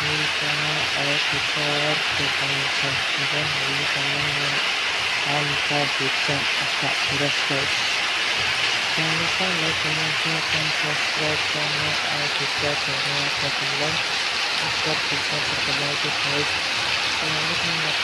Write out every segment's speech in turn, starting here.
di channel editor dengan subscribe di channelnya tanpa bisa agak beres guys jangan lupa like comment share dan subscribe channel editor dengan subscribe agar bisa bertemu lagi guys selamat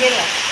Gracias.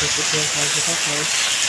Just to clear, close, close, close.